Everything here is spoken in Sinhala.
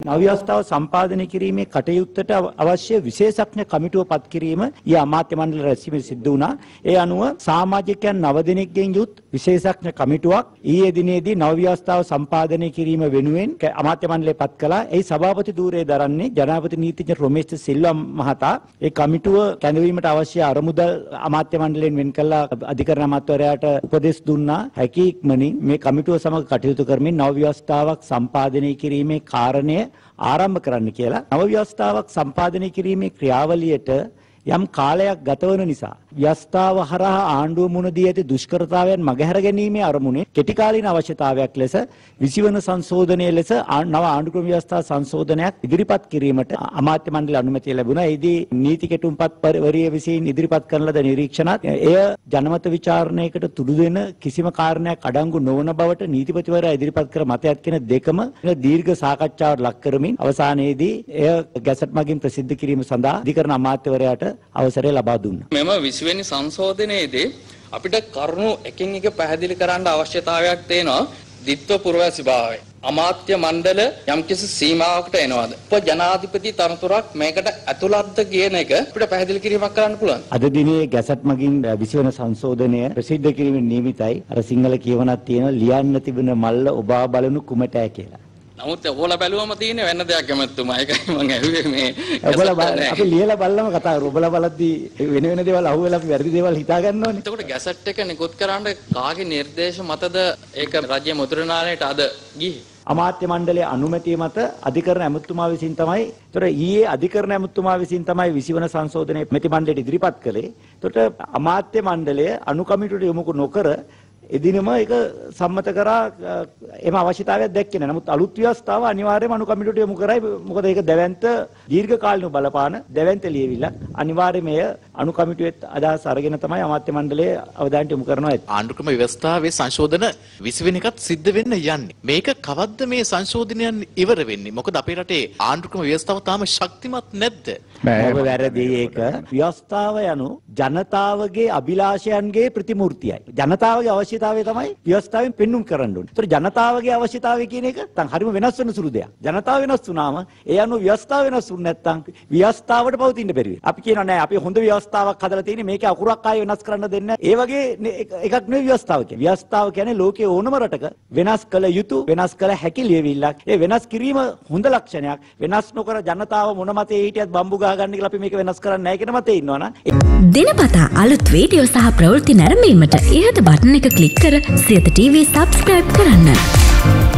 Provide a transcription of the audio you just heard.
නව්‍යවස්ථාව සම්පාදනය කිරීමේ කටයුත්තට අවශ්‍ය විශේෂඥ කමිටුව පත් කිරීම ඊ අමාත්‍ය මණ්ඩල රැස්වීමේ සිද්ධ වුණා. ඒ අනුව සමාජිකයන් නව දෙනෙක්ගෙන් යුත් විශේෂඥ කමිටුවක් ඊයේ දිනේදී නව්‍යවස්ථාව සම්පාදනය කිරීම වෙනුවෙන් අමාත්‍ය මණ්ඩලය පත් කළා. ඒ සභාපති ධූරය දරන්නේ ජනාධිපති නීතිඥ රොමේෂ් සිල්වා මහතා. ඒ කමිටුව කැඳවීමට අවශ්‍ය අරමුදල් අමාත්‍ය මණ්ඩලයෙන් වෙන් කළා අධිකරණ අමාත්‍යවරයාට උපදෙස් දුන්නා. හැකි ඉක්මනින් මේ කමිටුව සමග කටයුතු කරමින් නව ව්‍යවස්ථාවක් සම්පාදනය කිරීමේ කාරණය ආරම්භ කරන්න කියලා නව ව්‍යවස්ථාවක් සම්පාදනය කිරීමේ ක්‍රියාවලියට යම් කාලයක් ගතවන නිසා ව්‍යවස්ථාව හරහා ආණ්ඩුව මුණ දී ඇති දුෂ්කරතාවයන් මගහැර ගැනීමේ අරමුණේ කෙටි කාලීන අවශ්‍යතාවයක් ලෙස විසිවන සංශෝධනයේ ලෙස නව ආණ්ඩුක්‍රම ව්‍යවස්ථා සංශෝධනයක් ඉදිරිපත් කිරීමට අමාත්‍ය මණ්ඩල අනුමැතිය ලැබුණා. එෙහිදී නීති කෙටුම්පත් වරිය විසින් ඉදිරිපත් කරන ලද නිරීක්ෂණත් එය ජනමත විචාරණයකට තුඩු දෙන කිසිම කාරණයක් අඩංගු නොවන බවට නීතිපතිවරයා ඉදිරිපත් කර මතයක් කියන දෙකම දීර්ඝ සාකච්ඡාවට ලක් කරමින් අවසානයේදී එය ගැසට් මගින් ප්‍රසිද්ධ කිරීම සඳහා අධිකරණ අමාත්‍යවරයාට අවසරය ලබා දුන්නා. මෙම 20 වෙනි සංශෝධනයේදී අපිට කරුණු එකින් එක පැහැදිලි කරන්න අවශ්‍යතාවයක් තියෙනවා. දිත්ව පුරවැසි භාවය. අමාත්‍ය මණ්ඩල යම්කිසි සීමාවකට එනවාද? උප ජනාධිපති තනතුරක් මේකට ඇතුළත්ද කියන එක අපිට පැහැදිලි කිරීමක් කරන්න පුළුවන්. අද දිනේ ගැසට් මගින් විසිවන සංශෝධනය ප්‍රසිද්ධ කිරීමෙන් නියමිතයි. අර සිංහල කියවනක් තියෙනවා ලියන්න තිබෙන මල්ල ඔබා බලනු කුමටෑ කියලා. නමුත් ඔයාලා බැලුවම තියෙන වෙන දෙයක් ඇමතුමා. ඒකයි මම ඇහුවේ මේ. ඔයාලා අපි ලියලා බලලම කතා කරු. ඔයාලා බලද්දී වෙන වෙන දේවල් අහුවෙලා අපි වැරදි දේවල් හිතා ගන්න ඕනේ. එතකොට ගැසට් එක නිකුත් කරන්න කාගේ නිර්දේශ මතද ඒක රජ්‍ය මුද්‍රණාලයට අද ගියේ? අමාත්‍ය මණ්ඩලයේ අනුමැතිය මත අධිකරණ ඇමතුමා විසින් තමයි ඒතර ඊයේ අධිකරණ ඇමතුමා විසින් තමයි 20 වන සංශෝධනයේ මෙති මණ්ඩලයට ඉදිරිපත් කළේ. ඒතකොට අමාත්‍ය මණ්ඩලය අනු කමිටුවට යොමු නොකර එදිනම ඒක සම්මත කරා එම අවශ්‍යතාවයක් දැක්කේ නැහැ. නමුත් අලුත් ව්‍යවස්ථාව අනිවාර්යයෙන්ම අනු කමිටුවට යොමු කරයි. මොකද ඒක දැවැන්ත දීර්ඝ කාලින බලපාන දැවැන්ත ලියවිල්ලක්. අනිවාර්යයෙන්ම එය අනු කමිටුවෙත් අදහස් අරගෙන තමයි අමාත්‍ය මණ්ඩලය අවධානයට යොමු කරනවා. ආණ්ඩුක්‍රම ව්‍යවස්ථාවේ සංශෝධන 20 වෙනි එකත් සිද්ධ වෙන්න යන්නේ. මේක කවද්ද මේ සංශෝධනයන් ඉවර වෙන්නේ? මොකද අපේ රටේ ආණ්ඩුක්‍රම ව්‍යවස්ථාව තාම ශක්තිමත් නැද්ද? ඔබ වැරදි ඒක. ව්‍යවස්ථාව යනු ජනතාවගේ අභිලාෂයන්ගේ ප්‍රතිමූර්තියයි. ජනතාවගේ අවශ්‍ය අවශ්‍යතාවය තමයි ව්‍යවස්ථාවෙන් පෙන්눔 කරන්න ඕනේ. ඒතර ජනතාවගේ අවශ්‍යතාවය කියන එක නැත්නම් හරිම වෙනස් වෙන සුළු දෙයක්. ජනතාව වෙනස් වුණාම ඒ අනුව ව්‍යවස්ථාව වෙනස් වුනේ නැත්නම් ව්‍යවස්ථාවට පවතින්න බැරි වෙයි. අපි කියනවා නෑ අපි හොඳ ව්‍යවස්ථාවක් හදලා තියෙන්නේ මේකේ අකුරක් ආයෙ වෙනස් කරන්න දෙන්නේ ඒ වගේ එකක් නෙවෙයි ව්‍යවස්ථාව කියන්නේ. ව්‍යවස්ථාව කියන්නේ ලෝකයේ ඕනම රටක වෙනස් කළ යුතු වෙනස් කළ හැකි ලියවිල්ලක්. ඒ වෙනස් කිරීම හොඳ ලක්ෂණයක්. වෙනස් නොකර ජනතාව මොන මතේ හිටියත් බම්බු ගහ ගන්න කියලා අපි මේක වෙනස් කරන්නේ නැහැ කියන මතේ ඉන්නවනම් දිනපතා අලුත් වීඩියෝ සහ ප්‍රවෘත්ති නැරඹීමට ඉහත බටන එක ක්ලික් කර සියත TV සබස්ක්‍රයිබ් කරන්න.